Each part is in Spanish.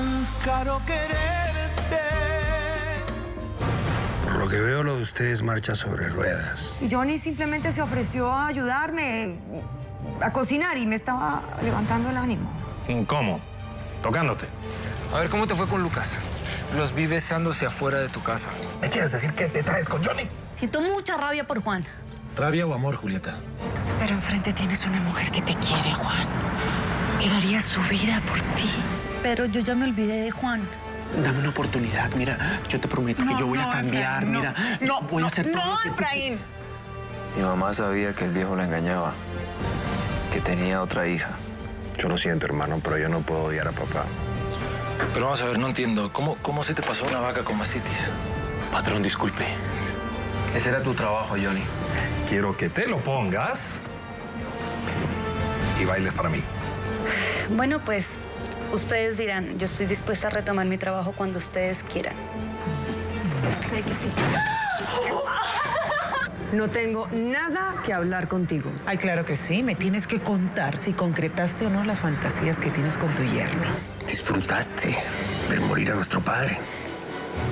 tan caro quererte. Por lo que veo, lo de ustedes marcha sobre ruedas. Y Johnny simplemente se ofreció a ayudarme a cocinar y me estaba levantando el ánimo. ¿Cómo? Tocándote. A ver, ¿cómo te fue con Lucas? Los vi besándose afuera de tu casa. ¿Me quieres decir que te traes con Johnny? Siento mucha rabia por Juan. ¿Rabia o amor, Julieta? Pero enfrente tienes una mujer que te quiere, Juan. Que daría su vida por ti. Pero yo ya me olvidé de Juan. Dame una oportunidad, mira, yo te prometo que yo voy a cambiar, Efraín, mira, no, voy a hacer todo No, Efraín. Mi mamá sabía que el viejo la engañaba, que tenía otra hija. Yo lo siento, hermano, pero yo no puedo odiar a papá. Pero vamos a ver, no entiendo. ¿Cómo, cómo se te pasó una vaca con mastitis? Patrón, disculpe. Ese era tu trabajo, Johnny. Quiero que te lo pongas y bailes para mí. Bueno, pues ustedes dirán, yo estoy dispuesta a retomar mi trabajo cuando ustedes quieran. Sé que sí. No tengo nada que hablar contigo. Ay, claro que sí. Me tienes que contar si concretaste o no las fantasías que tienes con tu yerno. Disfrutaste ver morir a nuestro padre.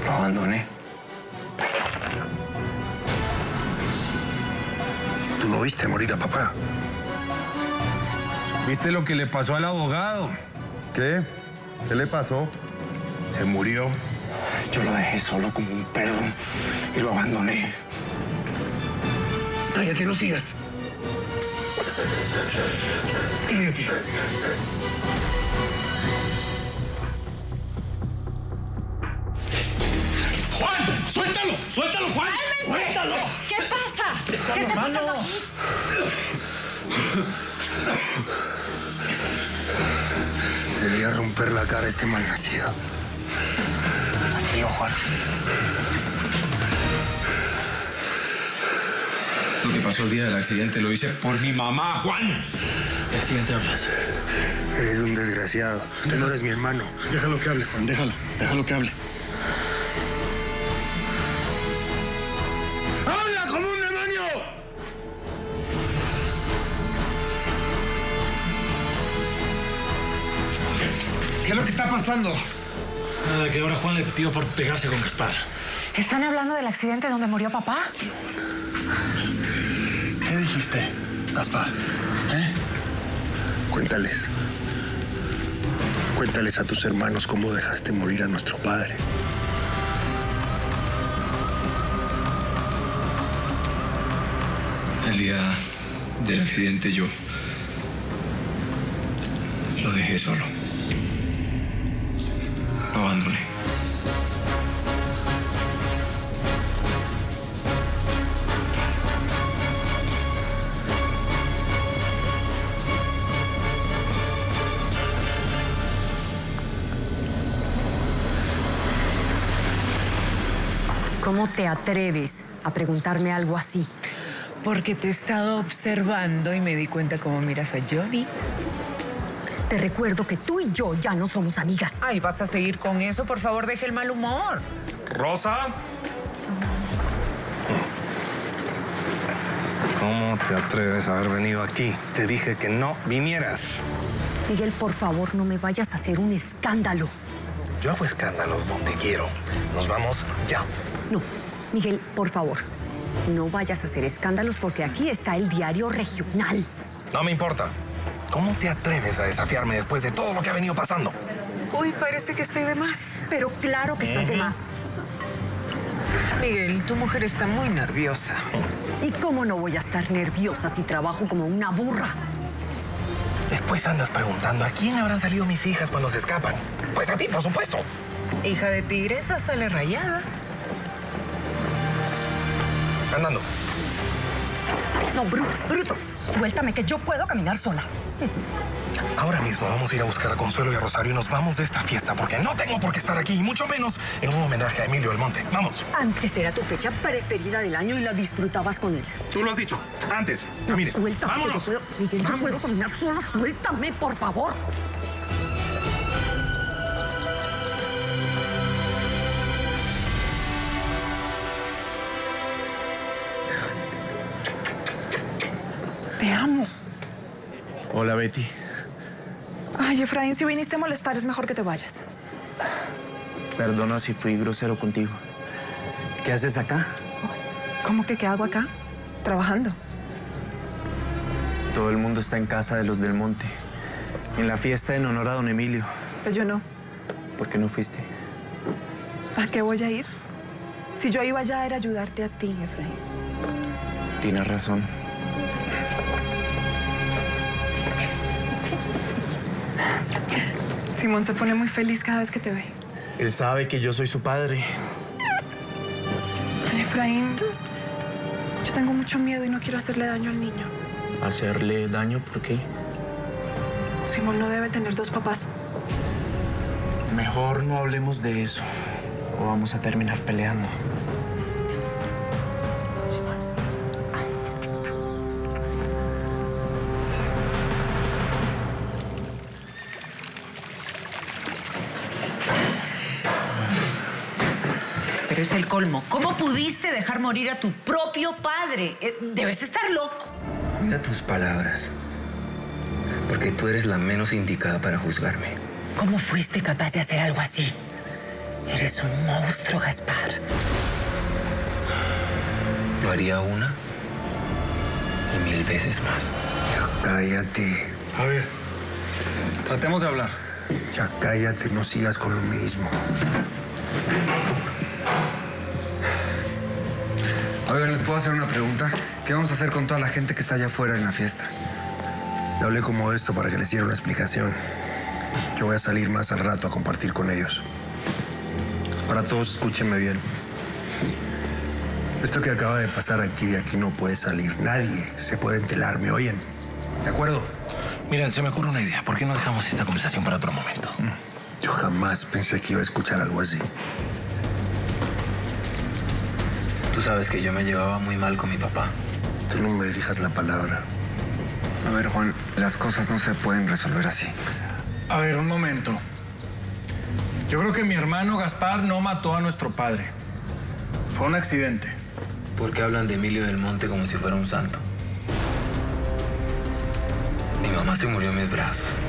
Lo abandoné. Tú no viste morir a papá. ¿Viste lo que le pasó al abogado? ¿Qué? ¿Qué le pasó? Se murió. Yo lo dejé solo como un perro y lo abandoné. Cállate, no sigas. Cállate. ¡Juan! ¡Suéltalo! ¡Suéltalo, Juan! ¡Suéltalo! ¿Qué pasa? ¿Qué está pasando aquí? Debería romper la cara a este malnacido. Tranquilo, Juan. Lo que pasó el día del accidente lo hice por mi mamá, Juan. ¿Qué accidente hablas? Eres un desgraciado. Tú no eres mi hermano. Déjalo que hable, Juan, déjalo. Déjalo que hable. Está pasando? Nada, que ahora Juan le pidió por pegarse con Gaspar. ¿Están hablando del accidente donde murió papá? ¿Qué dijiste, Gaspar? ¿Eh? Cuéntales. Cuéntales a tus hermanos cómo dejaste morir a nuestro padre. El día del accidente yo lo dejé solo. ¿Cómo te atreves a preguntarme algo así? Porque te he estado observando y me di cuenta cómo miras a Johnny. Te recuerdo que tú y yo ya no somos amigas. Ay, ¿vas a seguir con eso? Por favor, deje el mal humor. Rosa. ¿Cómo te atreves a haber venido aquí? Te dije que no vinieras. Miguel, por favor, no me vayas a hacer un escándalo. Yo hago escándalos donde quiero. Nos vamos ya. No, Miguel, por favor, no vayas a hacer escándalos porque aquí está el diario regional. No me importa. ¿Cómo te atreves a desafiarme después de todo lo que ha venido pasando? Uy, parece que estoy de más. Pero claro que estás de más. Miguel, tu mujer está muy nerviosa. ¿Y cómo no voy a estar nerviosa si trabajo como una burra? Después andas preguntando a quién habrán salido mis hijas cuando se escapan. Pues a ti, por supuesto. Hija de tigresa sale rayada. Andando. No, bruto, bruto. Suéltame que yo puedo caminar sola. Ahora mismo vamos a ir a buscar a Consuelo y a Rosario y nos vamos de esta fiesta porque no tengo por qué estar aquí y mucho menos en un homenaje a Emilio del Monte. Vamos. Antes era tu fecha preferida del año y la disfrutabas con él. Tú lo has dicho. Antes. Camine. Suéltame, que yo Vámonos. puedo, Miguel, yo puedo caminar sola. Suéltame, por favor. Te amo. Hola, Betty. Ay, Efraín, si viniste a molestar, es mejor que te vayas. Perdona si fui grosero contigo. ¿Qué haces acá? ¿Cómo que qué hago acá? Trabajando. Todo el mundo está en casa de los del monte. En la fiesta en honor a don Emilio. Pues yo no. ¿Por qué no fuiste? ¿A qué voy a ir? Si yo iba allá era ayudarte a ti, Efraín. Tienes razón. Simón se pone muy feliz cada vez que te ve. Él sabe que yo soy su padre. Efraín, yo tengo mucho miedo y no quiero hacerle daño al niño. ¿Hacerle daño? ¿Por qué? Simón no debe tener dos papás. Mejor no hablemos de eso. O vamos a terminar peleando. Colmo. ¿Cómo pudiste dejar morir a tu propio padre? Eh, Debes estar loco. Cuida tus palabras. Porque tú eres la menos indicada para juzgarme. ¿Cómo fuiste capaz de hacer algo así? Eres un monstruo, Gaspar. Lo haría una y mil veces más. Ya cállate. A ver, tratemos de hablar. Ya cállate, no sigas con lo mismo. Oigan, ¿les puedo hacer una pregunta? ¿Qué vamos a hacer con toda la gente que está allá afuera en la fiesta? Le hablé como esto para que les diera una explicación. Yo voy a salir más al rato a compartir con ellos. Ahora todos escúchenme bien. Esto que acaba de pasar aquí, de aquí no puede salir. Nadie se puede entelar, ¿me oyen? ¿De acuerdo? Miren, se me ocurre una idea. ¿Por qué no dejamos esta conversación para otro momento? Yo jamás pensé que iba a escuchar algo así. Tú sabes que yo me llevaba muy mal con mi papá. Tú no me dirijas la palabra. A ver, Juan, las cosas no se pueden resolver así. A ver, un momento. Yo creo que mi hermano Gaspar no mató a nuestro padre. Fue un accidente. ¿Por qué hablan de Emilio del Monte como si fuera un santo? Mi mamá se murió en mis brazos.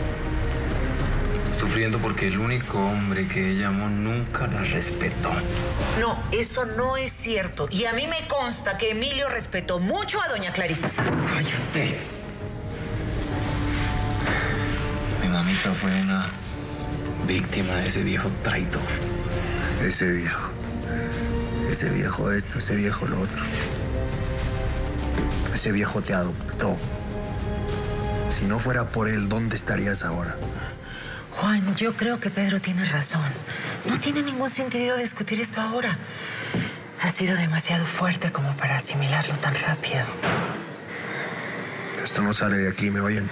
Sufriendo porque el único hombre que ella amó nunca la respetó. No, eso no es cierto. Y a mí me consta que Emilio respetó mucho a doña Clarice. Cállate. Mi mamita fue una víctima de ese viejo traidor. Ese viejo. Ese viejo esto, ese viejo lo otro. Ese viejo te adoptó. Si no fuera por él, ¿dónde estarías ahora? Juan, yo creo que Pedro tiene razón. No tiene ningún sentido discutir esto ahora. Ha sido demasiado fuerte como para asimilarlo tan rápido. Esto no sale de aquí, ¿me oyen?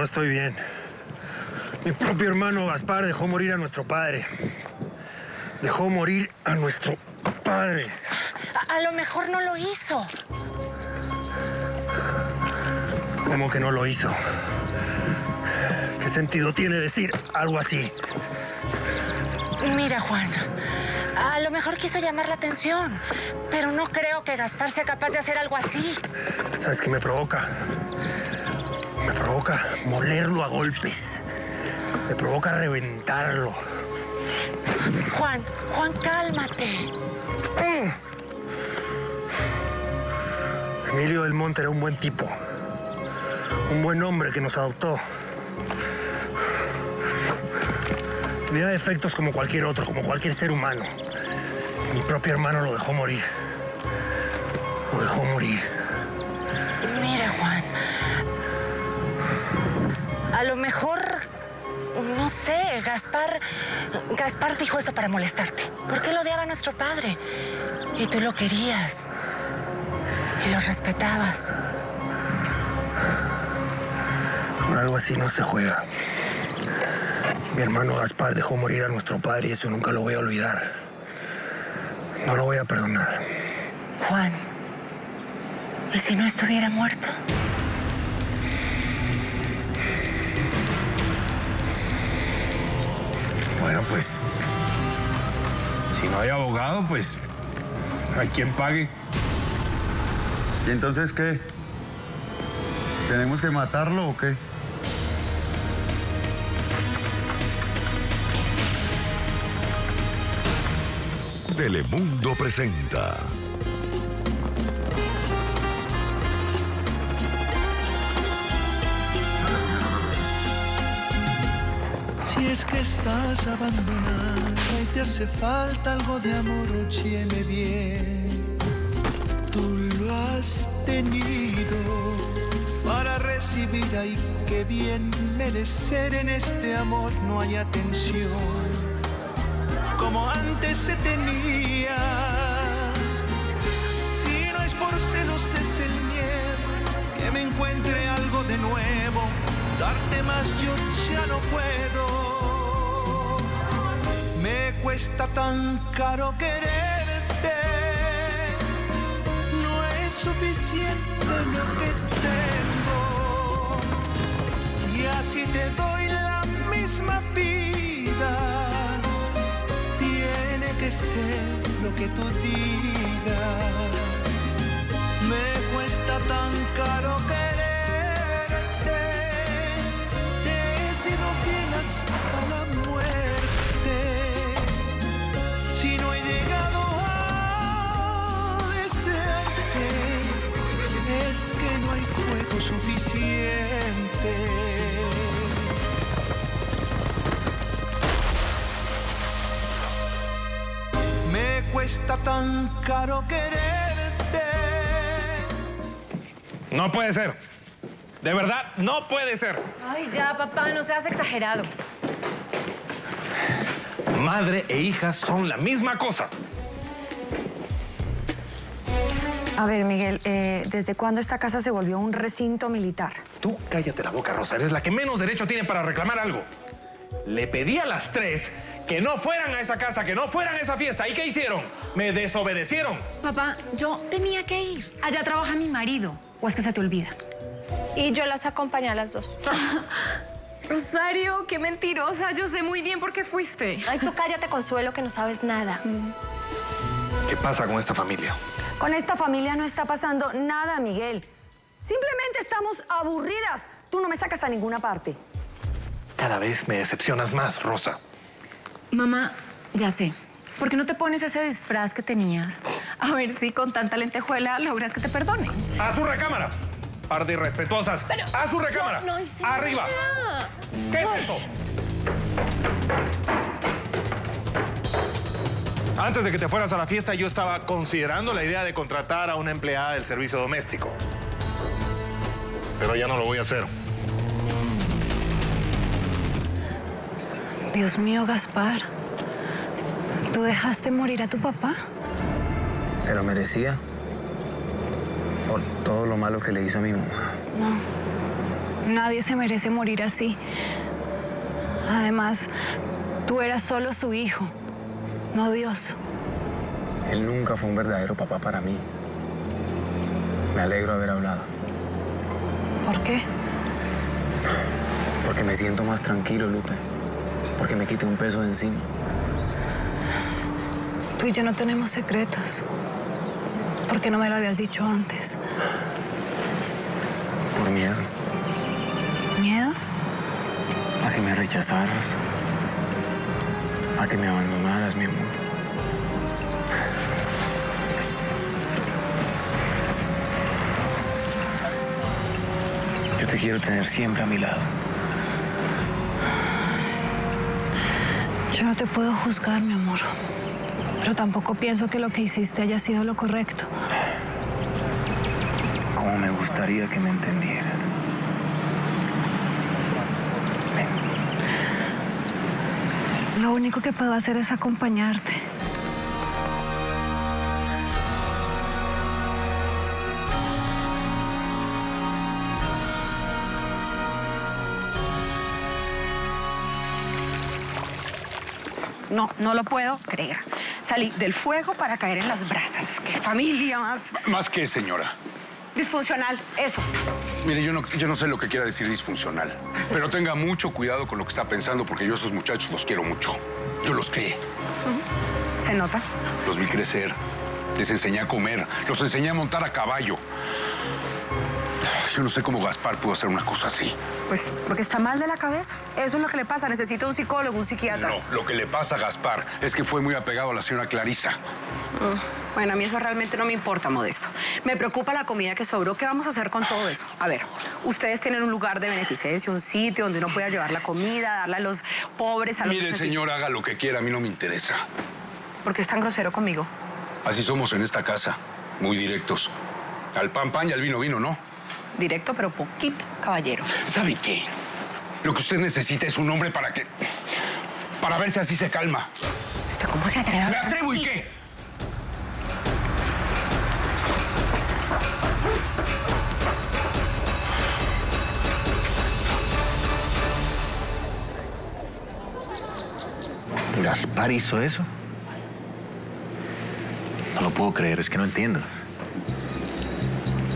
No, estoy bien. Mi propio hermano Gaspar dejó morir a nuestro padre. Dejó morir a nuestro padre. A, a lo mejor no lo hizo. ¿Cómo que no lo hizo? ¿Qué sentido tiene decir algo así? Mira, Juan, a lo mejor quiso llamar la atención, pero no creo que Gaspar sea capaz de hacer algo así. ¿Sabes qué me provoca? Me provoca molerlo a golpes. Me provoca reventarlo. Juan, Juan, cálmate. Emilio del Monte era un buen tipo. Un buen hombre que nos adoptó. Tenía defectos como cualquier otro, como cualquier ser humano. Mi propio hermano lo dejó morir. Lo dejó morir. A lo mejor, no sé, Gaspar. Gaspar dijo eso para molestarte. Porque él odiaba a nuestro padre. Y tú lo querías. Y lo respetabas. Con algo así no se juega. Mi hermano Gaspar dejó morir a nuestro padre y eso nunca lo voy a olvidar. No lo voy a perdonar. Juan, ¿y si no estuviera muerto? Bueno, pues. Si no hay abogado, pues. Hay quien pague. ¿Y entonces qué? ¿Tenemos que matarlo o qué? Telemundo presenta. Si es que estás abandonada y te hace falta algo de amor, óyeme bien. Tú lo has tenido para recibir, ay, qué bien merecer en este amor no hay atención como antes se tenía. Si no es por celos, es el miedo que me encuentre algo de nuevo. Darte más yo ya no puedo. Cuesta tan caro quererte. No es suficiente lo que tengo. Si así te doy la misma vida que sé lo que tú digas. Me cuesta tan caro quererte. Te he sido fiel hasta la suficiente. Me cuesta tan caro quererte. No puede ser. De verdad, no puede ser. Ay, ya, papá, no seas exagerado. Madre e hija son la misma cosa. A ver, Miguel, eh, ¿desde cuándo esta casa se volvió un recinto militar? Tú cállate la boca, Rosa. Eres la que menos derecho tiene para reclamar algo. Le pedí a las tres que no fueran a esa casa, que no fueran a esa fiesta. ¿Y qué hicieron? Me desobedecieron. Papá, yo tenía que ir. Allá trabaja mi marido. ¿O es que se te olvida? Y yo las acompañé a las dos. Rosario, qué mentirosa. Yo sé muy bien por qué fuiste. Ay, tú cállate, Consuelo, que no sabes nada. ¿Qué pasa con esta familia? Con esta familia no está pasando nada, Miguel. Simplemente estamos aburridas. Tú no me sacas a ninguna parte. Cada vez me decepcionas más, Rosa. Mamá, ya sé. ¿Por qué no te pones ese disfraz que tenías? A ver si con tanta lentejuela logras que te perdone. ¡A su recámara! Par de irrespetuosas. ¡A su recámara! No, no hice ¡Arriba! nada. ¿Qué es eso? Antes de que te fueras a la fiesta, yo estaba considerando la idea de contratar a una empleada del servicio doméstico. Pero ya no lo voy a hacer. Dios mío, Gaspar. ¿Tú dejaste morir a tu papá? ¿Se lo merecía? Por todo lo malo que le hizo a mi mamá. No. Nadie se merece morir así. Además, tú eras solo su hijo, no Dios. Él nunca fue un verdadero papá para mí. Me alegro de haber hablado. ¿Por qué? Porque me siento más tranquilo, Lupe. Porque me quité un peso de encima. Tú y yo no tenemos secretos. ¿Por qué no me lo habías dicho antes? Por miedo. ¿Miedo? A que me rechazaras. A que me abandonaras, mi amor. Yo te quiero tener siempre a mi lado. Yo no te puedo juzgar, mi amor. Pero tampoco pienso que lo que hiciste haya sido lo correcto. Como me gustaría que me entendieras. Lo único que puedo hacer es acompañarte. no, no lo puedo creer. Salí del fuego para caer en las brasas. ¡Qué familia más ¿Más que, señora? Disfuncional! Eso. Mire, yo no, yo no sé lo que quiera decir disfuncional, pero tenga mucho cuidado con lo que está pensando porque yo a esos muchachos los quiero mucho. Yo los crié, ¿Se nota? los vi crecer, les enseñé a comer, los enseñé a montar a caballo. Yo no sé cómo Gaspar pudo hacer una cosa así. Pues porque está mal de la cabeza. Eso es lo que le pasa. Necesita un psicólogo, un psiquiatra. No, lo que le pasa a Gaspar es que fue muy apegado a la señora Clarisa. Mm, Bueno, a mí eso realmente no me importa, Modesto. Me preocupa la comida que sobró. ¿Qué vamos a hacer con todo eso? A ver, ustedes tienen un lugar de beneficencia, un sitio donde uno pueda llevar la comida, darla a los pobres, a los Mire, señor, haga lo que quiera, a mí no me interesa. ¿Por qué es tan grosero conmigo? Así somos en esta casa, muy directos. Al pan, pan y al vino, vino, ¿no? Directo, pero poquito, caballero. ¿Sabe qué? Lo que usted necesita es un hombre para que... Para ver si así se calma. ¿Usted cómo se atreve? ¿Me atrevo y qué? ¿Gaspar hizo eso? No lo puedo creer, es que no entiendo.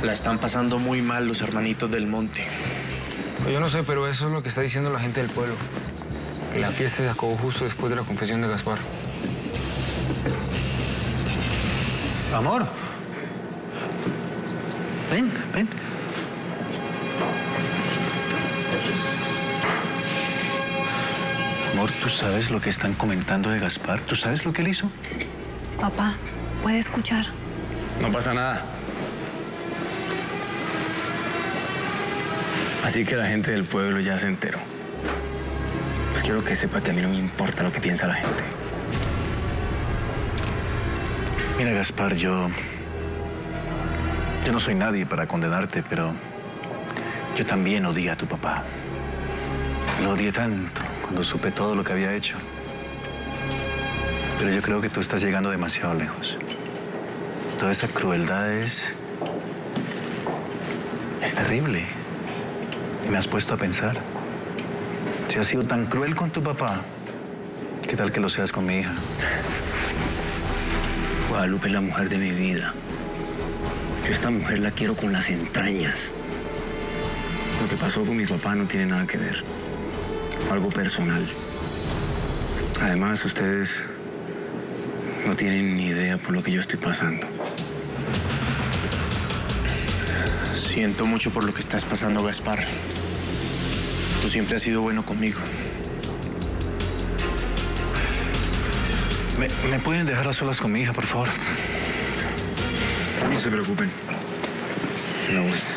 La están pasando muy mal los hermanitos del monte. Yo no sé, pero eso es lo que está diciendo la gente del pueblo. Que la fiesta se acabó justo después de la confesión de Gaspar. Amor. Ven, ven. Amor, ¿tú sabes lo que están comentando de Gaspar? ¿Tú sabes lo que él hizo? Papá, ¿puede escuchar? No pasa nada. Así que la gente del pueblo ya se enteró. Pues quiero que sepa que a mí no me importa lo que piensa la gente. Mira, Gaspar, yo. Yo no soy nadie para condenarte, pero. Yo también odié a tu papá. Lo odié tanto cuando supe todo lo que había hecho. Pero yo creo que tú estás llegando demasiado lejos. Toda esa crueldad es. es terrible. Me has puesto a pensar. Si has sido tan cruel con tu papá, ¿qué tal que lo seas con mi hija? Guadalupe es la mujer de mi vida. Esta mujer la quiero con las entrañas. Lo que pasó con mi papá no tiene nada que ver. Algo personal. Además, ustedes no tienen ni idea por lo que yo estoy pasando. Siento mucho por lo que estás pasando, Gaspar. Tú siempre has sido bueno conmigo. ¿Me, me pueden dejar a solas con mi hija, por favor? No se preocupen. No voy.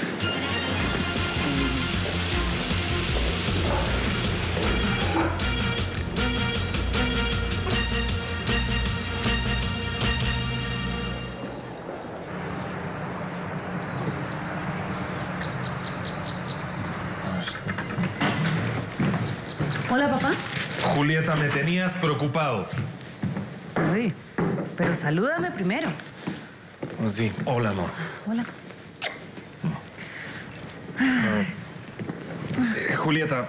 Julieta, me tenías preocupado. Uy, pero salúdame primero. Sí, hola, amor. Hola. Eh, Julieta,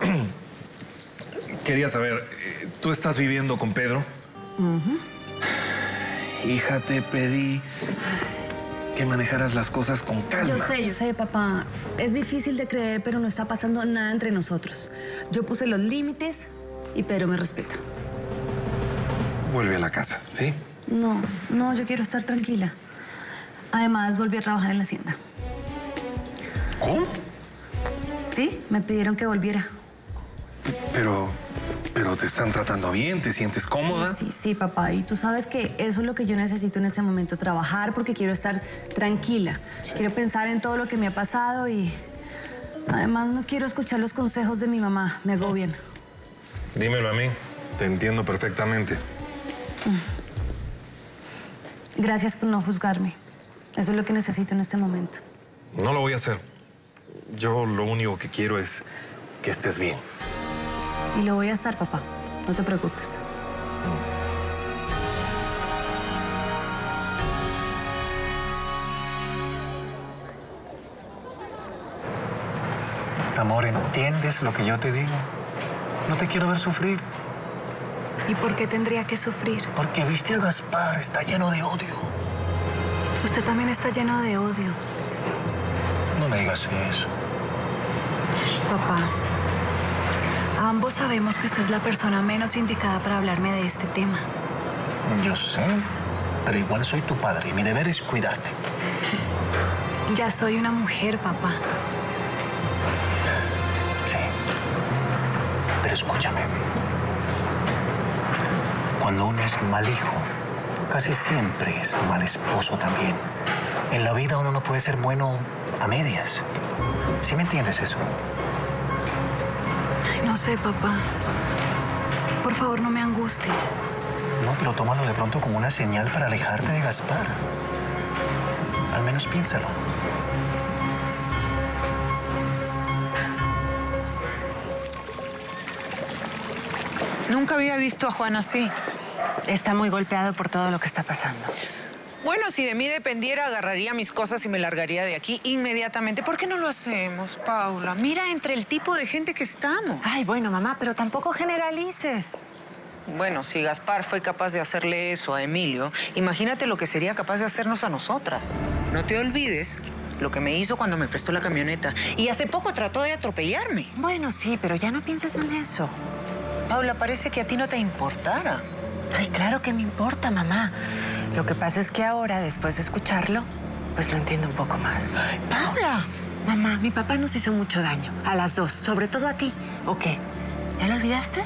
quería saber, eh, ¿tú estás viviendo con Pedro? Hija, te pedí que manejaras las cosas con calma. Yo sé, yo sé, papá. Es difícil de creer, pero no está pasando nada entre nosotros. Yo puse los límites y Pedro me respeta. Vuelve a la casa, ¿sí? No, no, yo quiero estar tranquila. Además, volví a trabajar en la hacienda. ¿Cómo? Sí, me pidieron que volviera. Pero, pero te están tratando bien, ¿te sientes cómoda? Sí, sí, papá. Y tú sabes que eso es lo que yo necesito en este momento, trabajar porque quiero estar tranquila. Quiero pensar en todo lo que me ha pasado y además no quiero escuchar los consejos de mi mamá. Me agobian. Dímelo a mí, te entiendo perfectamente. Gracias por no juzgarme. Eso es lo que necesito en este momento. No lo voy a hacer. Yo lo único que quiero es que estés bien. Y lo voy a estar, papá. No te preocupes. Amor, ¿entiendes lo que yo te digo? No te quiero ver sufrir. ¿Y por qué tendría que sufrir? Porque viste a Gaspar, está lleno de odio. Usted también está lleno de odio. No me digas eso. Papá, ambos sabemos que usted es la persona menos indicada para hablarme de este tema. Yo sé, pero igual soy tu padre y mi deber es cuidarte. Ya soy una mujer, papá. Cuando uno es mal hijo, casi siempre es mal esposo también. En la vida uno no puede ser bueno a medias. ¿Sí me entiendes eso? No sé, papá. Por favor, no me angustie. No, pero tómalo de pronto como una señal para alejarte de Gaspar. Al menos piénsalo. Nunca había visto a Juan así. Está muy golpeado por todo lo que está pasando. Bueno, si de mí dependiera, agarraría mis cosas y me largaría de aquí inmediatamente. ¿Por qué no lo hacemos, Paula? Mira entre el tipo de gente que estamos. Ay, bueno, mamá, pero tampoco generalices. Bueno, si Gaspar fue capaz de hacerle eso a Emilio, imagínate lo que sería capaz de hacernos a nosotras. No te olvides lo que me hizo cuando me prestó la camioneta. Y hace poco trató de atropellarme. Bueno, sí, pero ya no pienses en eso. Paula, parece que a ti no te importara. Ay, claro que me importa, mamá. Lo que pasa es que ahora, después de escucharlo, pues lo entiendo un poco más. Paula, mamá, mi papá nos hizo mucho daño. A las dos, sobre todo a ti. ¿O qué? ¿Ya lo olvidaste?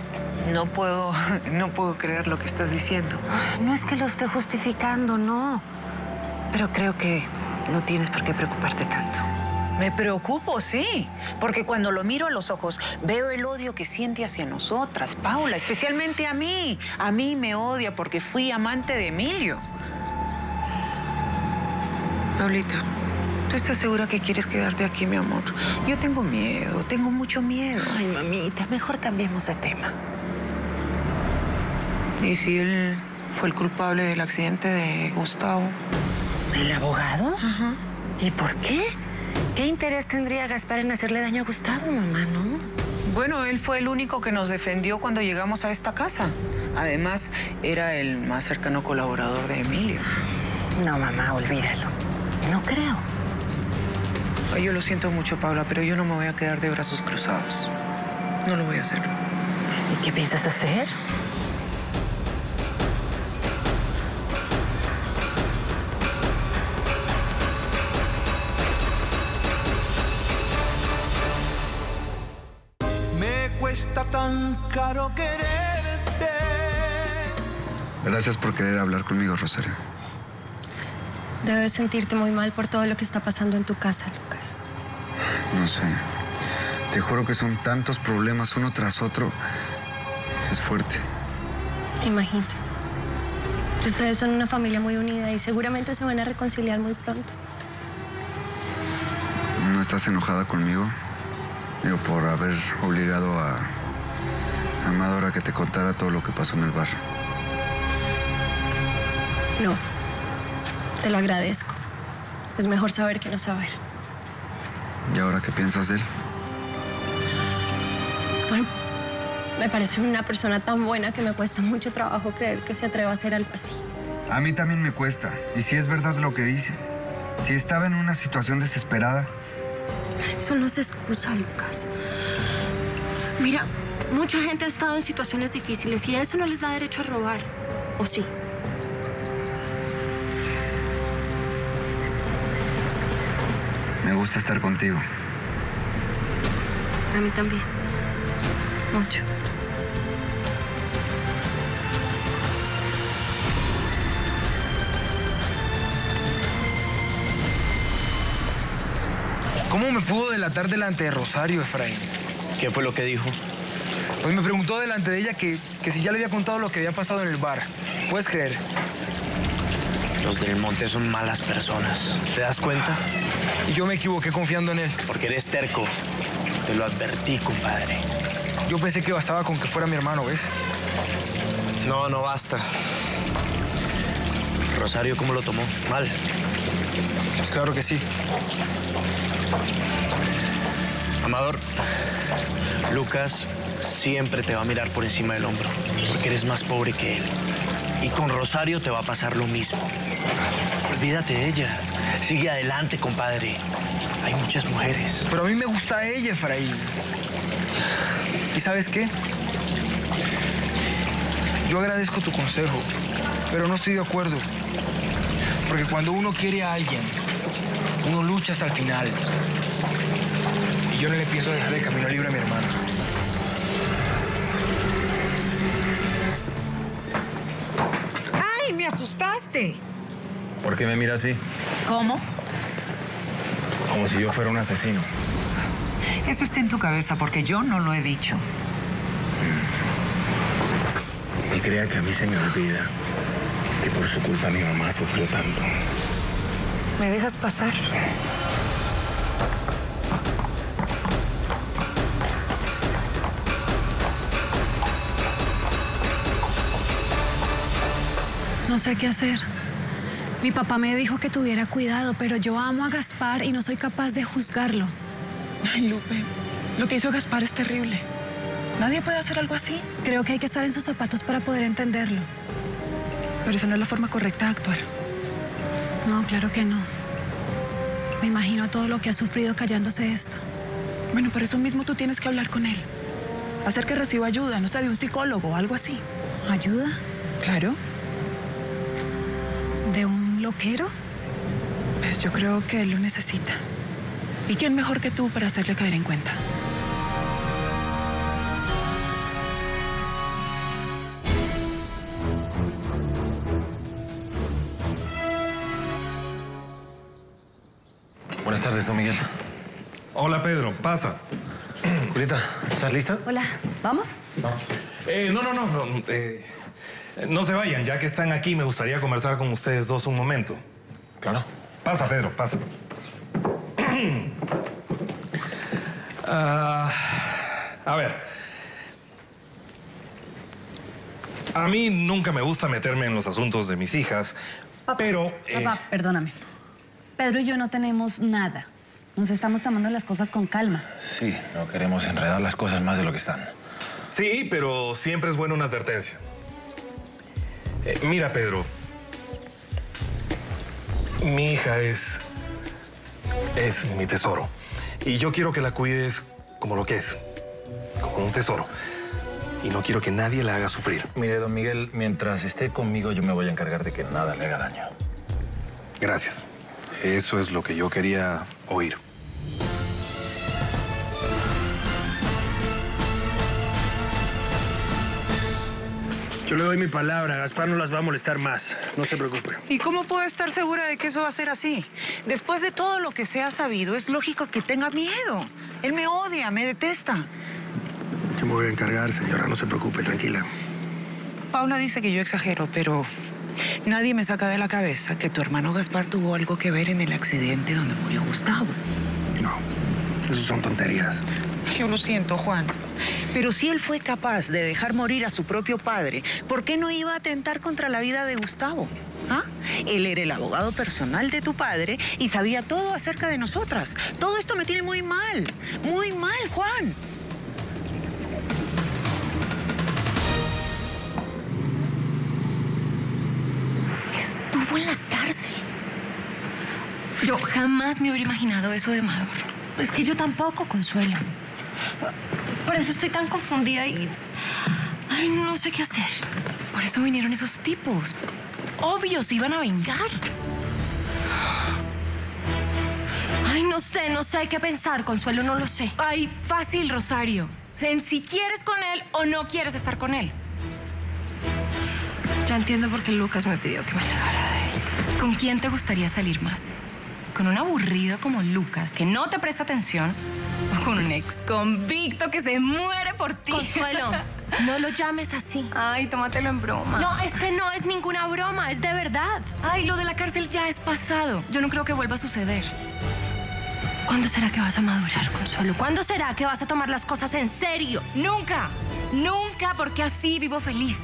No puedo, no puedo creer lo que estás diciendo. No es que lo esté justificando, no. Pero creo que no tienes por qué preocuparte tanto. Me preocupo, sí, porque cuando lo miro a los ojos veo el odio que siente hacia nosotras, Paula, especialmente a mí. A mí me odia porque fui amante de Emilio. Paulita, ¿tú estás segura que quieres quedarte aquí, mi amor? Yo tengo miedo, tengo mucho miedo. Ay, mamita, mejor cambiemos de tema. ¿Y si él fue el culpable del accidente de Gustavo? ¿El abogado? Ajá. ¿Y por qué? ¿Qué interés tendría Gaspar en hacerle daño a Gustavo, mamá, no? Bueno, él fue el único que nos defendió cuando llegamos a esta casa. Además, era el más cercano colaborador de Emilio. No, mamá, olvídalo. No creo. Ay, yo lo siento mucho, Paula, pero yo no me voy a quedar de brazos cruzados. No lo voy a hacer. ¿Y qué piensas hacer? Caro quererte. Gracias por querer hablar conmigo, Rosario. Debes sentirte muy mal por todo lo que está pasando en tu casa, Lucas. No sé. Te juro que son tantos problemas uno tras otro. Es fuerte. Imagino. Ustedes son una familia muy unida y seguramente se van a reconciliar muy pronto. ¿No estás enojada conmigo? Digo, por haber obligado a Amador a que te contara todo lo que pasó en el bar. No. Te lo agradezco. Es mejor saber que no saber. ¿Y ahora qué piensas de él? Bueno, me parece una persona tan buena que me cuesta mucho trabajo creer que se atreva a hacer algo así. A mí también me cuesta. Y si es verdad lo que dice. Si estaba en una situación desesperada. Eso no es excusa, Lucas. Mira, mucha gente ha estado en situaciones difíciles y eso no les da derecho a robar. ¿O sí? Me gusta estar contigo. A mí también. Mucho. ¿Cómo me pudo delatar delante de Rosario, Efraín? ¿Qué fue lo que dijo? Pues me preguntó delante de ella que, que si ya le había contado lo que había pasado en el bar. ¿Puedes creer? Los del monte son malas personas. ¿Te das cuenta? Y yo me equivoqué confiando en él. Porque eres terco. Te lo advertí, compadre. Yo pensé que bastaba con que fuera mi hermano, ¿ves? No, no basta. Rosario, ¿cómo lo tomó? Mal. Pues claro que sí. Amador, Lucas siempre te va a mirar por encima del hombro, porque eres más pobre que él. Y con Rosario te va a pasar lo mismo. Olvídate de ella. Sigue adelante, compadre. Hay muchas mujeres. Pero a mí me gusta ella, Efraín. ¿Y sabes qué? Yo agradezco tu consejo, pero no estoy de acuerdo. Porque cuando uno quiere a alguien, uno lucha hasta el final. Y yo no le pienso dejar el camino libre a mi hermano. ¡Ay, me asustaste! ¿Por qué me mira así? ¿Cómo? Como si yo fuera un asesino. Eso está en tu cabeza porque yo no lo he dicho. Y crea que a mí se me olvida que por su culpa mi mamá sufrió tanto. ¿Me dejas pasar? No sé qué hacer. Mi papá me dijo que tuviera cuidado, pero yo amo a Gaspar y no soy capaz de juzgarlo. Ay, Lupe, lo que hizo Gaspar es terrible. Nadie puede hacer algo así. Creo que hay que estar en sus zapatos para poder entenderlo. Pero esa no es la forma correcta de actuar. No, claro que no. Me imagino todo lo que ha sufrido callándose esto. Bueno, por eso mismo tú tienes que hablar con él. Hacer que reciba ayuda, no sé, de un psicólogo o algo así. ¿Ayuda? Claro. ¿De un loquero? Pues yo creo que él lo necesita. ¿Y quién mejor que tú para hacerle caer en cuenta? Buenas tardes, don Miguel. Hola, Pedro. Pasa. Julieta, ¿estás lista? Hola, ¿vamos? Eh, no, no, no. No, eh, no se vayan. Ya que están aquí, me gustaría conversar con ustedes dos un momento. Claro. Pasa, Pedro, pasa. Ah, a ver. A mí nunca me gusta meterme en los asuntos de mis hijas, pero... eh, Papá, perdóname. Pedro y yo no tenemos nada. Nos estamos tomando las cosas con calma. Sí, no queremos enredar las cosas más de lo que están. Sí, pero siempre es buena una advertencia. Eh, mira, Pedro. Mi hija es. es mi tesoro. Y yo quiero que la cuides como lo que es. Como un tesoro. Y no quiero que nadie la haga sufrir. Mire, don Miguel, mientras esté conmigo, yo me voy a encargar de que nada le haga daño. Gracias. Eso es lo que yo quería oír. Yo le doy mi palabra, Gaspar no las va a molestar más. No se preocupe. ¿Y cómo puedo estar segura de que eso va a ser así? Después de todo lo que se ha sabido, es lógico que tenga miedo. Él me odia, me detesta. Yo me voy a encargar, señora. No se preocupe, tranquila. Paula dice que yo exagero, pero nadie me saca de la cabeza que tu hermano Gaspar tuvo algo que ver en el accidente donde murió Gustavo. No, eso son tonterías. Yo lo siento, Juan. Pero si él fue capaz de dejar morir a su propio padre, ¿por qué no iba a atentar contra la vida de Gustavo? ¿Ah? Él era el abogado personal de tu padre y sabía todo acerca de nosotras. Todo esto me tiene muy mal. Muy mal, Juan. Estuvo en la cárcel. Yo jamás me hubiera imaginado eso de Maduro. Es que yo tampoco, Consuelo. Por eso estoy tan confundida y... Ay, no sé qué hacer. Por eso vinieron esos tipos. Obvio, se iban a vengar. Ay, no sé, no sé qué pensar, Consuelo, no lo sé. Ay, fácil, Rosario. En si quieres con él o no quieres estar con él. Ya entiendo por qué Lucas me pidió que me alejara de él. ¿Con quién te gustaría salir más? ¿Con un aburrido como Lucas que no te presta atención? ¿O con un ex convicto que se muere por ti? Consuelo, no lo llames así. Ay, tómatelo en broma. No, es que no es ninguna broma, es de verdad. Ay, lo de la cárcel ya es pasado. Yo no creo que vuelva a suceder. ¿Cuándo será que vas a madurar, Consuelo? ¿Cuándo será que vas a tomar las cosas en serio? Nunca, nunca, porque así vivo feliz.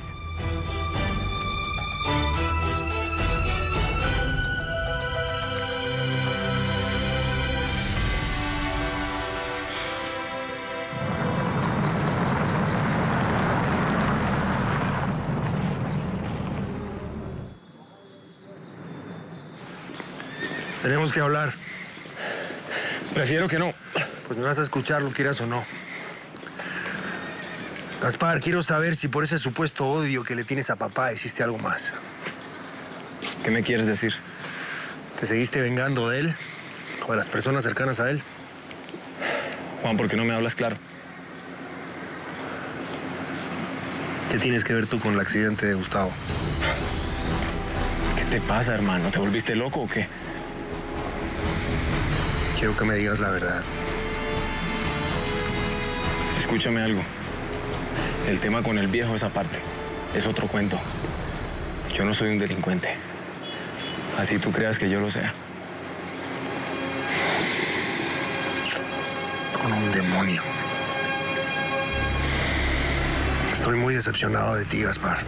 Tenemos que hablar. Prefiero que no. Pues me vas a escuchar, lo quieras o no. Gaspar, quiero saber si por ese supuesto odio que le tienes a papá hiciste algo más. ¿Qué me quieres decir? ¿Te seguiste vengando de él? ¿O de las personas cercanas a él? Juan, ¿por qué no me hablas claro? ¿Qué tienes que ver tú con el accidente de Gustavo? ¿Qué te pasa, hermano? ¿Te volviste loco o qué? Quiero que me digas la verdad. Escúchame algo. El tema con el viejo es aparte. Es otro cuento. Yo no soy un delincuente. Así tú creas que yo lo sea. Con un demonio. Estoy muy decepcionado de ti, Gaspar.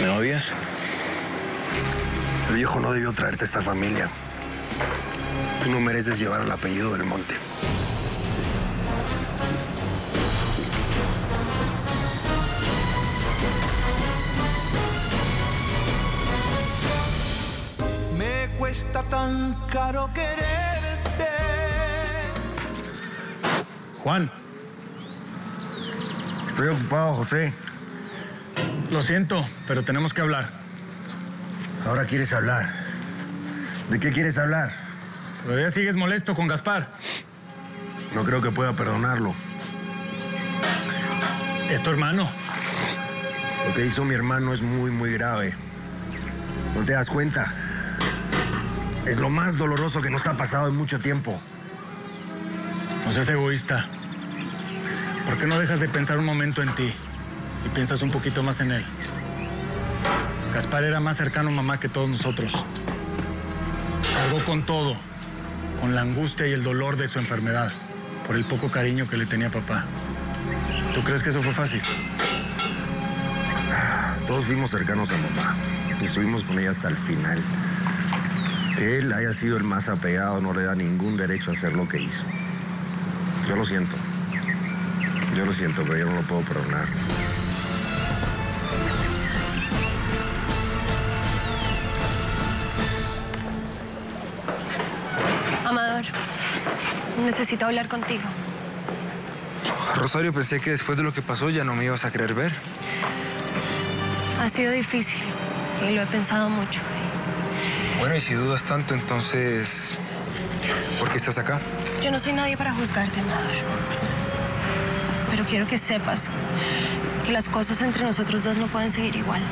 ¿Me odias? El viejo no debió traerte a esta familia. Tú no mereces llevar el apellido del monte. Me cuesta tan caro quererte. Juan. Estoy ocupado, José. Lo siento, pero tenemos que hablar. Ahora quieres hablar. ¿De qué quieres hablar? Todavía sigues molesto con Gaspar. No creo que pueda perdonarlo. Es tu hermano. Lo que hizo mi hermano es muy, muy grave. ¿No te das cuenta? Es lo más doloroso que nos ha pasado en mucho tiempo. No seas egoísta. ¿Por qué no dejas de pensar un momento en ti y piensas un poquito más en él? Gaspar era más cercano a mamá que todos nosotros. Cargó con todo, con la angustia y el dolor de su enfermedad, por el poco cariño que le tenía papá. ¿Tú crees que eso fue fácil? Todos fuimos cercanos a mamá y estuvimos con ella hasta el final. Que él haya sido el más apegado no le da ningún derecho a hacer lo que hizo. Yo lo siento. Yo lo siento, pero yo no lo puedo perdonar. Necesito hablar contigo. Rosario, pensé que después de lo que pasó ya no me ibas a querer ver. Ha sido difícil y lo he pensado mucho. Bueno, y si dudas tanto, entonces... ¿Por qué estás acá? Yo no soy nadie para juzgarte, Amador. Pero quiero que sepas que las cosas entre nosotros dos no pueden seguir igual.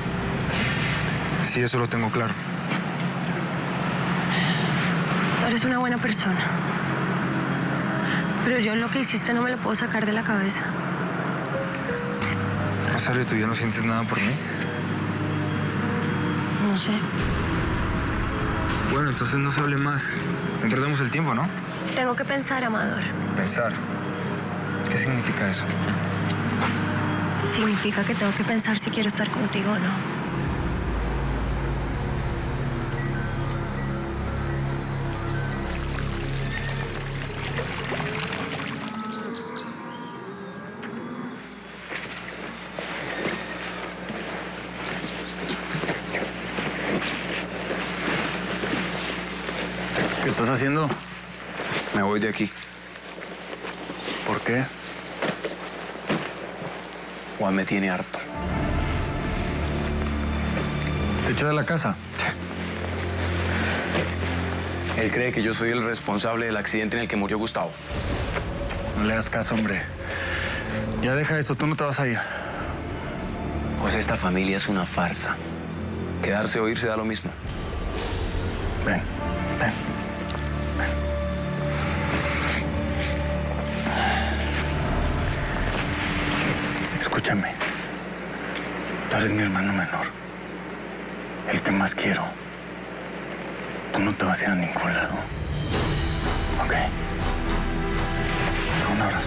Sí, eso lo tengo claro. Eres una buena persona. Pero yo lo que hiciste no me lo puedo sacar de la cabeza. Rosario, ¿tú ya no sientes nada por mí? No sé. Bueno, entonces no se hable más. No perdamos el tiempo, ¿no? Tengo que pensar, Amador. Pensar. ¿Qué significa eso? Significa que tengo que pensar si quiero estar contigo o no. De aquí. ¿Por qué? Juan me tiene harto. ¿Te echó de la casa? Él cree que yo soy el responsable del accidente en el que murió Gustavo. No le hagas caso, hombre. Ya deja esto, tú no te vas a ir. José, esta familia es una farsa. Quedarse o irse da lo mismo. Ven, ven. Tú eres mi hermano menor. El que más quiero. Tú no te vas a ir a ningún lado. ¿Ok? Un abrazo.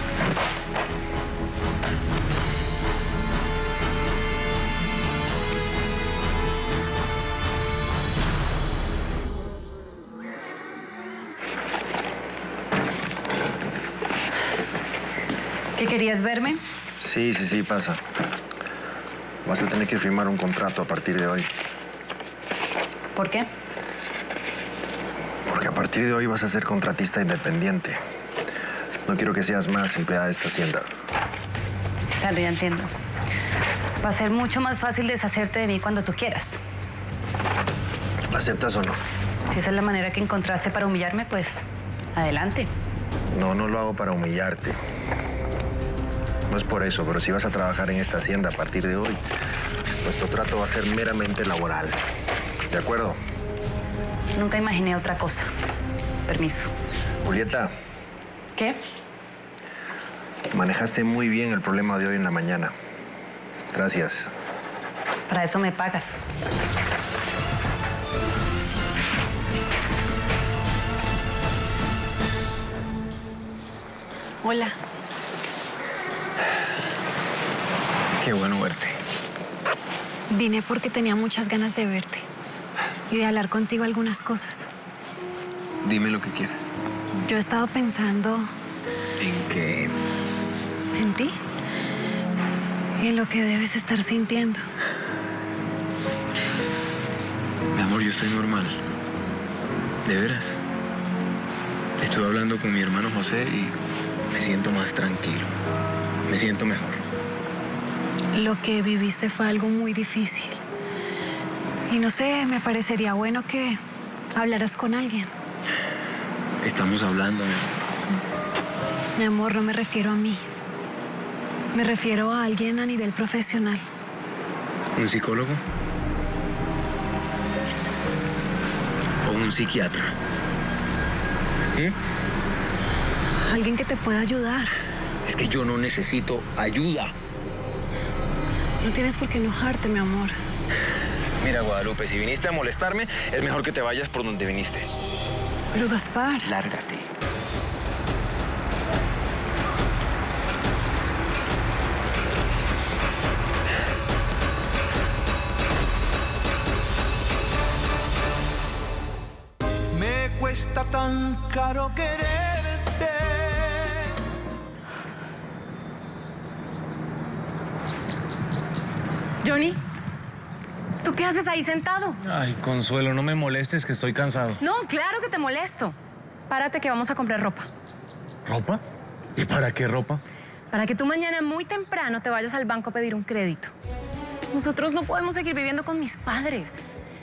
¿Qué querías verme? Sí, sí, sí, pasa. Vas a tener que firmar un contrato a partir de hoy. ¿Por qué? Porque a partir de hoy vas a ser contratista independiente. No quiero que seas más empleada de esta hacienda. Claro, ya entiendo. Va a ser mucho más fácil deshacerte de mí cuando tú quieras. ¿Aceptas o no? Si esa es la manera que encontraste para humillarme, pues adelante. No, no lo hago para humillarte. No es por eso, pero si vas a trabajar en esta hacienda a partir de hoy, nuestro trato va a ser meramente laboral. ¿De acuerdo? Nunca imaginé otra cosa. Permiso. Julieta, ¿Qué? manejaste muy bien el problema de hoy en la mañana. Gracias. Para eso me pagas. Hola. Qué bueno verte. Vine porque tenía muchas ganas de verte y de hablar contigo algunas cosas. Dime lo que quieras. Yo he estado pensando ¿En qué? en ti y en lo que debes estar sintiendo. Mi amor, yo estoy normal. De veras. Estuve hablando con mi hermano José y me siento más tranquilo. Me siento mejor. Lo que viviste fue algo muy difícil. Y no sé, me parecería bueno que hablaras con alguien. Estamos hablando, mi amor. Mi amor, no me refiero a mí. Me refiero a alguien a nivel profesional. ¿Un psicólogo? ¿O un psiquiatra? ¿Eh? Alguien que te pueda ayudar. Es que yo no necesito ayuda. No tienes por qué enojarte, mi amor. Mira, Guadalupe, si viniste a molestarme, es mejor que te vayas por donde viniste. Pero Gaspar. Lárgate. Me cuesta tan caro quererte. Johnny, ¿tú qué haces ahí sentado? Ay, Consuelo, no me molestes que estoy cansado. No, claro que te molesto. Párate que vamos a comprar ropa. ¿Ropa? ¿Y para qué ropa? Para que tú mañana muy temprano te vayas al banco a pedir un crédito. Nosotros no podemos seguir viviendo con mis padres.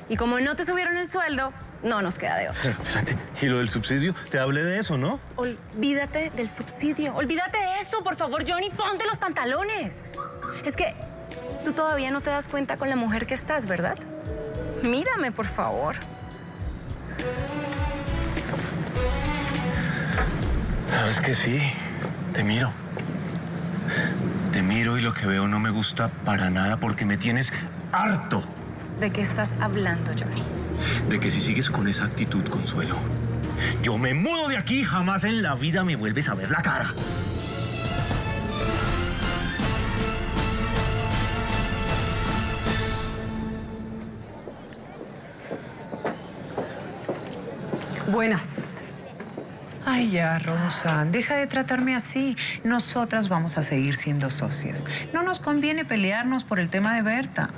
Y como no te subieron el sueldo, no nos queda de otra. Espérate, ¿y lo del subsidio? Te hablé de eso, ¿no? Olvídate del subsidio. Olvídate de eso, por favor, Johnny. Ponte los pantalones. Es que tú todavía no te das cuenta con la mujer que estás, ¿verdad? Mírame, por favor. Sabes que sí, te miro. Te miro y lo que veo no me gusta para nada porque me tienes harto ¿De qué estás hablando, Johnny? de que si sigues con esa actitud, Consuelo, yo me mudo de aquí y jamás en la vida me vuelves a ver la cara. Buenas. Ay, ya, Rosa, deja de tratarme así. Nosotras vamos a seguir siendo socias. No nos conviene pelearnos por el tema de Berta.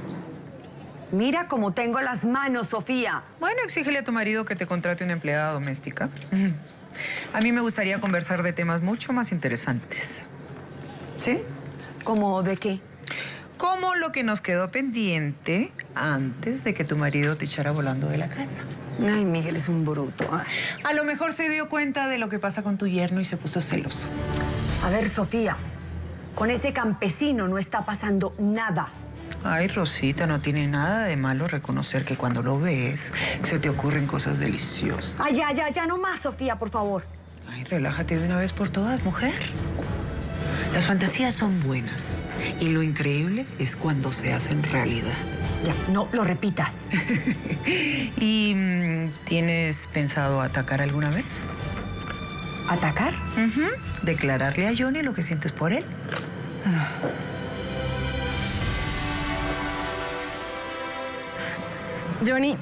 Mira cómo tengo las manos, Sofía. Bueno, exígele a tu marido que te contrate una empleada doméstica. A mí me gustaría conversar de temas mucho más interesantes. ¿Sí? ¿Cómo de qué? Como lo que nos quedó pendiente antes de que tu marido te echara volando de la casa. Ay, Miguel es un bruto. Ay. A lo mejor se dio cuenta de lo que pasa con tu yerno y se puso celoso. A ver, Sofía, con ese campesino no está pasando nada. Ay, Rosita, no tiene nada de malo reconocer que cuando lo ves se te ocurren cosas deliciosas. Ay, ya, ya, ya no más, Sofía, por favor. Ay, relájate de una vez por todas, mujer. Las fantasías son buenas y lo increíble es cuando se hacen realidad. Ya, no lo repitas. ¿Y mm, tienes pensado atacar alguna vez? ¿Atacar? Declararle a Johnny lo que sientes por él. Johnny,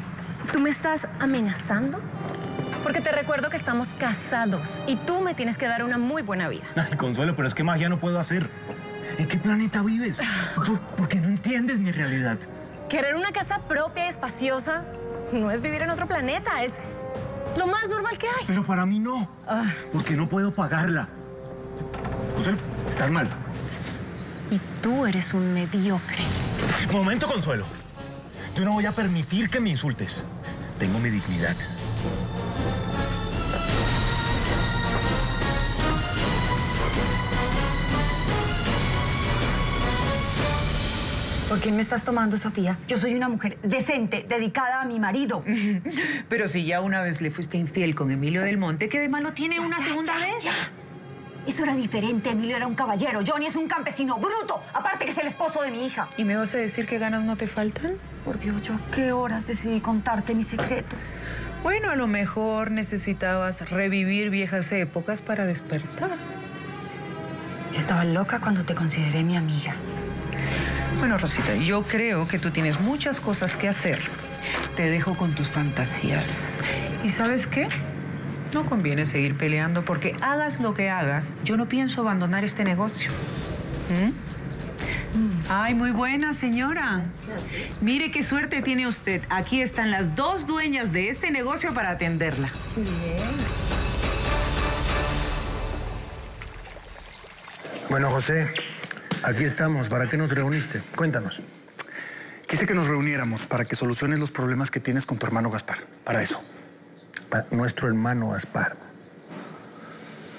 ¿tú me estás amenazando? Porque te recuerdo que estamos casados y tú me tienes que dar una muy buena vida. Ay, Consuelo, pero es que magia no puedo hacer. ¿En qué planeta vives? ¿Por, por qué no entiendes mi realidad? Querer una casa propia y espaciosa no es vivir en otro planeta, es lo más normal que hay. Pero para mí no. Porque no puedo pagarla. Consuelo, estás mal. Y tú eres un mediocre. Momento, Consuelo. Yo no voy a permitir que me insultes. Tengo mi dignidad. ¿Por qué me estás tomando, Sofía? Yo soy una mujer decente, dedicada a mi marido. Pero si ya una vez le fuiste infiel con Emilio del Monte, ¿qué de malo tiene una ya, segunda ya, vez? ya. Eso era diferente. Emilio era un caballero. Johnny es un campesino bruto. Aparte que es el esposo de mi hija. ¿Y me vas a decir que ganas no te faltan? Por Dios, yo a qué horas decidí contarte mi secreto. Bueno, a lo mejor necesitabas revivir viejas épocas para despertar. Yo estaba loca cuando te consideré mi amiga. Bueno, Rosita, yo creo que tú tienes muchas cosas que hacer. Te dejo con tus fantasías. ¿Y sabes qué? No conviene seguir peleando porque hagas lo que hagas, yo no pienso abandonar este negocio. ¿Mm? Ay, muy buena, señora. Mire qué suerte tiene usted. Aquí están las dos dueñas de este negocio para atenderla. Bueno, José, aquí estamos. ¿Para qué nos reuniste? Cuéntanos. Quise que nos reuniéramos para que soluciones los problemas que tienes con tu hermano Gaspar. Para eso. Para nuestro hermano Gaspar.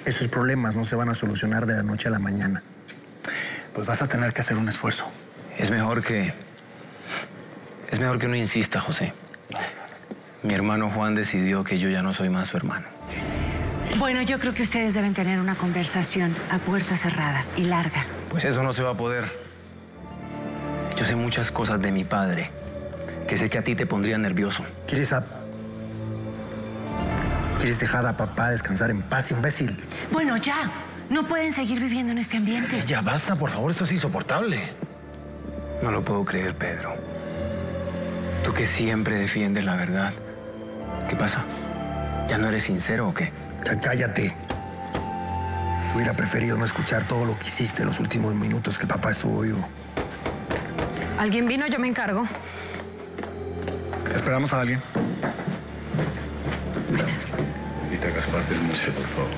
Esos problemas no se van a solucionar de la noche a la mañana. Pues vas a tener que hacer un esfuerzo. Es mejor que... Es mejor que no insista, José. Mi hermano Juan decidió que yo ya no soy más su hermano. Bueno, yo creo que ustedes deben tener una conversación a puerta cerrada y larga. Pues eso no se va a poder. Yo sé muchas cosas de mi padre que sé que a ti te pondría nervioso. ¿Quieres a... ¿Quieres dejar a papá descansar en paz, imbécil? Bueno, ya. No pueden seguir viviendo en este ambiente. Ya basta, por favor, esto es insoportable. No lo puedo creer, Pedro. Tú que siempre defiendes la verdad. ¿Qué pasa? ¿Ya no eres sincero o qué? Ya cállate. Hubiera preferido no escuchar todo lo que hiciste los últimos minutos que papá estuvo vivo. ¿Alguien vino? Yo me encargo. ¿Esperamos a alguien? Invita a Gaspar del Monte, por favor.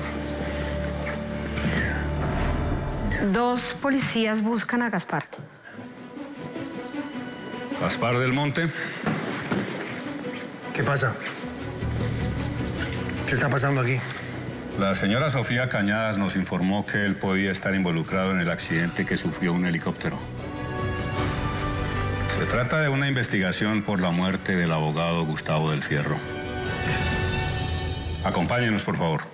Dos policías buscan a Gaspar. Gaspar del Monte. ¿Qué pasa? ¿Qué está pasando aquí? La señora Sofía Cañadas nos informó que él podía estar involucrado en el accidente que sufrió un helicóptero. Se trata de una investigación por la muerte del abogado Gustavo del Fierro. Acompáñenos, por favor.